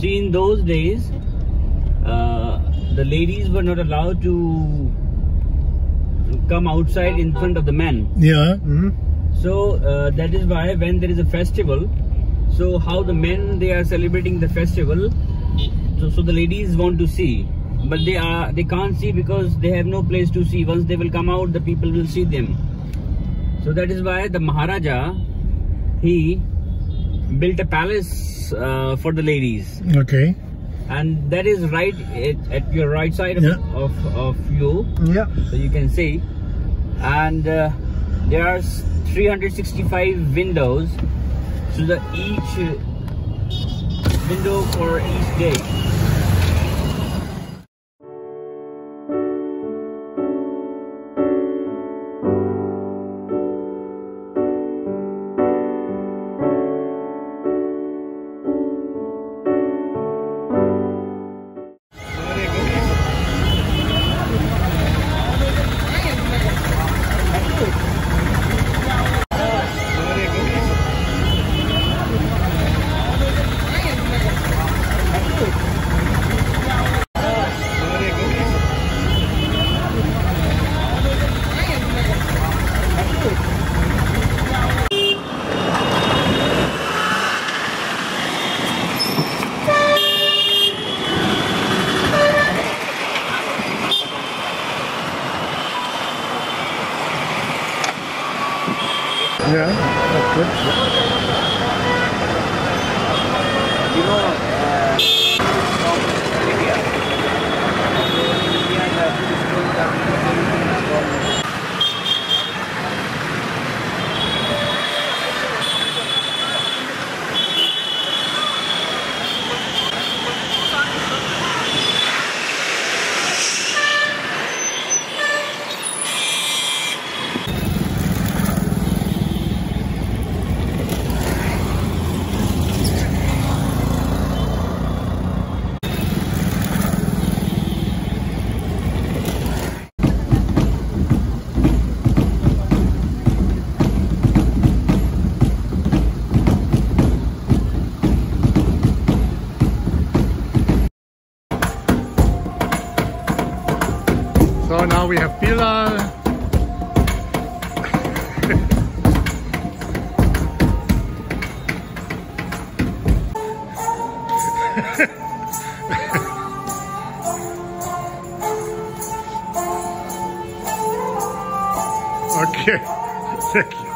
See, in those days, uh, the ladies were not allowed to come outside in front of the men. Yeah. So uh, that is why when there is a festival, so how the men they are celebrating the festival, so, so the ladies want to see, but they are they can't see because they have no place to see. Once they will come out, the people will see them. So that is why the Maharaja he built a palace uh, for the ladies Okay. and that is right at, at your right side of, Yeah. of, of you Yeah. so you can see and uh, there are 365 windows so the each window for each day Yeah. That's good. you know So now we have Bilal. okay. Thank you.